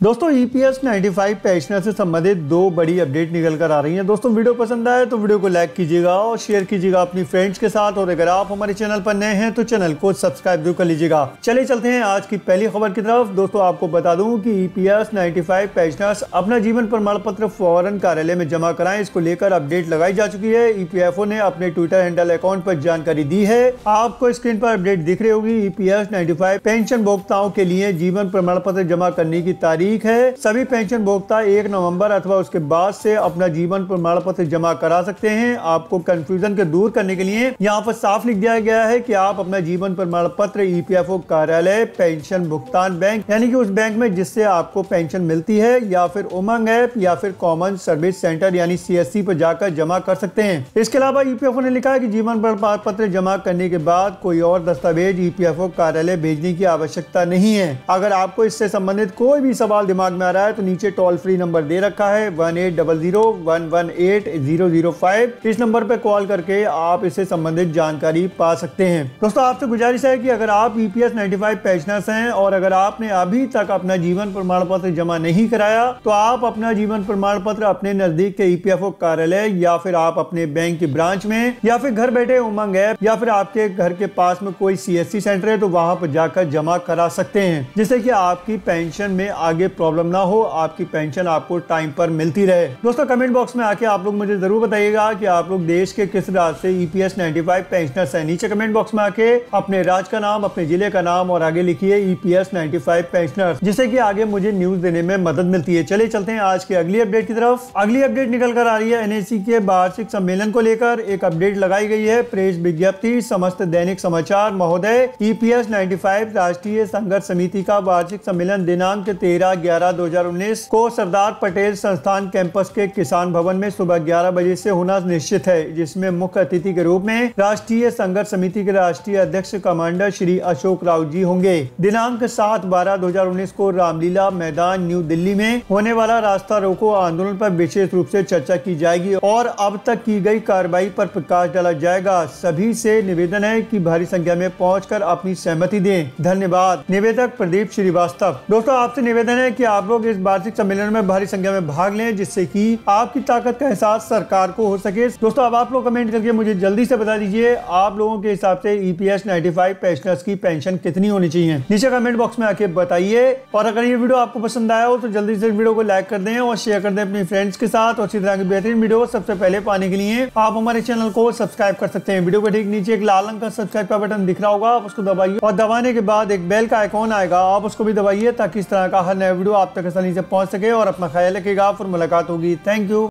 दोस्तों EPS 95 pensioner से संबंधित दो बड़ी अपडेट निकल कर आ रही हैं। दोस्तों, वीडियो पसंद आए तो वीडियो को लाइक कीजिएगा और शेयर कीजिएगा अपनी फ्रेंड्स के साथ। और अगर आप हमारे चैनल पर नए हैं तो चैनल को सब्सक्राइब ज़रूर कर लीजिएगा। चले चलते हैं आज की पहली खबर की तरफ़। दोस्तों, आपको बता दूँ कि ईपीएस 95 पेंशनर्स अपना जीवन प्रमाण पत्र फ़ौरन कार्यालय में जमा कराएँ। इसको लेकर अपडेट लगाई जा चुकी है। ईपीएफओ ने अपने ट्विटर हैंडल अकाउंट पर जानकारी दी है। आपको स्क्रीन पर अपडेट दिख रही होगी। ईपीएस 95 पेंशन भोक्ताओं के लिए जीवन प्रमाण पत्र जमा करने की तारीख है। सभी पेंशन भोक्ता एक नवंबर अथवा उसके बाद से अपना जीवन प्रमाण पत्र जमा करा सकते हैं। आपको कंफ्यूजन के दूर करने के लिए यहाँ पर साफ़ लिख दिया गया है कि आप अपना जीवन प्रमाण पत्र ईपीएफओ कार्यालय, पेंशन भुगतान बैंक, यानी कि उस बैंक में जिससे आपको पेंशन मिलती है, या फिर उमंग ऐप, या फिर कॉमन सर्विस सेंटर यानी सीएससी पर जाकर जमा कर सकते हैं। इसके अलावा ईपीएफओ ने लिखा है की जीवन प्रमाण पत्र जमा करने के बाद कोई और दस्तावेज़ ईपीएफओ कार्यालय भेजने की आवश्यकता नहीं है। अगर आपको इससे संबंधित कोई भी सवाल दिमाग में आ रहा है तो नीचे टोल फ्री नंबर दे रखा है one eight double zero one one eight zero zero five इस नंबर पर कॉल करके आप इससे संबंधित जानकारी पा सकते हैं। दोस्तों, आपसे गुजारिश है कि अगर आप ईपीएस 95 पेंशनर्स हैं और अगर आपने अभी तक अपना जीवन प्रमाण पत्र जमा नहीं कराया तो आप अपना जीवन प्रमाण पत्र अपने नज़दीक के ईपीएफओ कार्यालय या फिर आप अपने बैंक की ब्रांच में या फिर घर बैठे उमंग ऐप या फिर आपके घर के पास में कोई सी एस सी सेंटर है तो वहाँ पर जाकर जमा करा सकते हैं, जिससे की आपकी पेंशन में आगे प्रॉब्लम ना हो, आपकी पेंशन आपको टाइम पर मिलती रहे। दोस्तों कमेंट बॉक्स में आके आप लोग मुझे ज़रूर बताइएगा कि आप लोग देश के किस राज्य से ईपीएस 95 पेंशनर्स हैं। नीचे कमेंट बॉक्स में आके अपने राज्य का नाम, अपने ज़िले का नाम और आगे लिखिए ईपीएस 95 पेंशनर्स जिससे कि आगे मुझे न्यूज़ देने में मदद मिलती है। चलिए चलते हैं आज की अगली अपडेट की तरफ़। अगली अपडेट निकल कर आ रही है एनएसी के वार्षिक सम्मेलन को लेकर। एक अपडेट लगाई गई है प्रेस विज्ञप्ति, समस्त दैनिक समाचार महोदय ईपीएस 95 राष्ट्रीय संघर्ष समिति का वार्षिक सम्मेलन दिनांक तेरह ग्यारह दो हज़ार उन्नीस को सरदार पटेल संस्थान कैंपस के किसान भवन में सुबह 11 बजे से होना निश्चित है, जिसमें मुख्य अतिथि के रूप में राष्ट्रीय संघर्ष समिति के राष्ट्रीय अध्यक्ष कमांडर श्री अशोक राव जी होंगे। दिनांक सात बारह दो हज़ार उन्नीस को रामलीला मैदान न्यू दिल्ली में होने वाला रास्ता रोको आंदोलन पर विशेष रूप से चर्चा की जाएगी और अब तक की गई कार्रवाई पर प्रकाश डाला जाएगा। सभी से निवेदन है कि भारी संख्या में पहुंचकर अपनी सहमति दें। धन्यवाद। निवेदक प्रदीप श्रीवास्तव। दोस्तों, आपसे निवेदन है कि आप लोग इस वार्षिक सम्मेलन में भारी संख्या में भाग लें, जिससे कि आपकी ताकत का एहसास सरकार को हो सके। दोस्तों, अब आप लोग कमेंट करके मुझे जल्दी से बता दीजिए, आप लोगों के हिसाब से ईपीएस 95 पेंशनर्स की पेंशन कितनी होनी चाहिए? नीचे कमेंट बॉक्स में आके बताइए। और अगर ये वीडियो आपको पसंद आया हो तो जल्दी से वीडियो को लाइक कर दें और शेयर कर दें अपने फ्रेंड्स के साथ। और इसी तरह की बेहतरीन वीडियो सबसे पहले पाने के लिए आप हमारे चैनल को सब्सक्राइब कर सकते हैं। वीडियो के ठीक नीचे एक लाल रंग का सब्सक्राइब का बटन दिख रहा होगा, आप उसको दबाइए। और दबाने के बाद एक बेल का आइकॉन आएगा, आप उसको भी दबाइए, ताकि इस तरह का हर नया वीडियो आप तक आसानी से पहुँच सके और अपना ख्याल रखेगा फिर मुलाकात होगी। Thank you